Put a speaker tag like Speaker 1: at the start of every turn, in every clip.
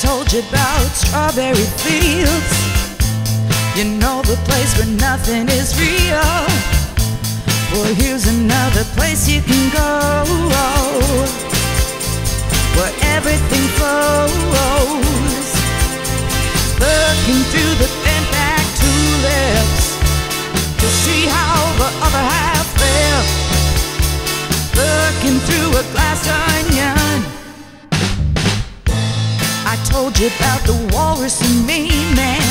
Speaker 1: told you about strawberry fields. You know the place where nothing is real. Well, here's another place you can go where everything flows. Looking through the bent back tulips to see how the other half lives. Looking through a glass onion. About the walrus and me, man.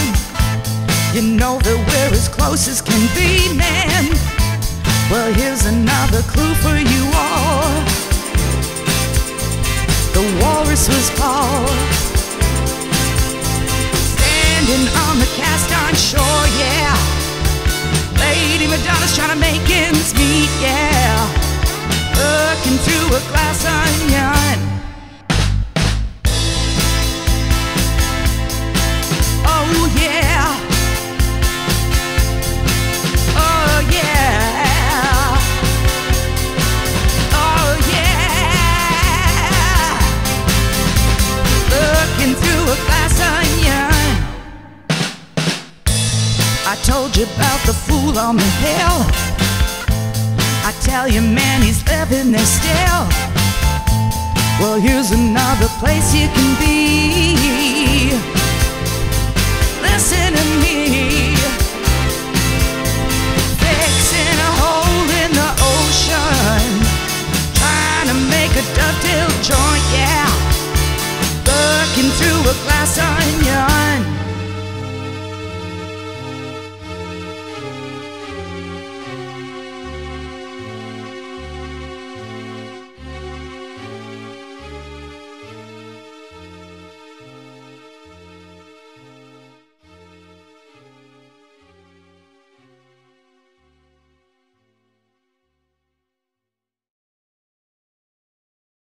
Speaker 1: You know that we're as close as can be, man. Well, here's another clue for you all. The walrus was Paul. Standing on the cast iron shore, yeah. Lady Madonna's trying to make ends meet, yeah. Looking through a glass About the fool on the hill. I tell you, man, he's living there still. Well, here's another place you can be. Listen to me. Fixing a hole in the ocean. Trying to make a dovetail joint, yeah. Looking through a glass onion.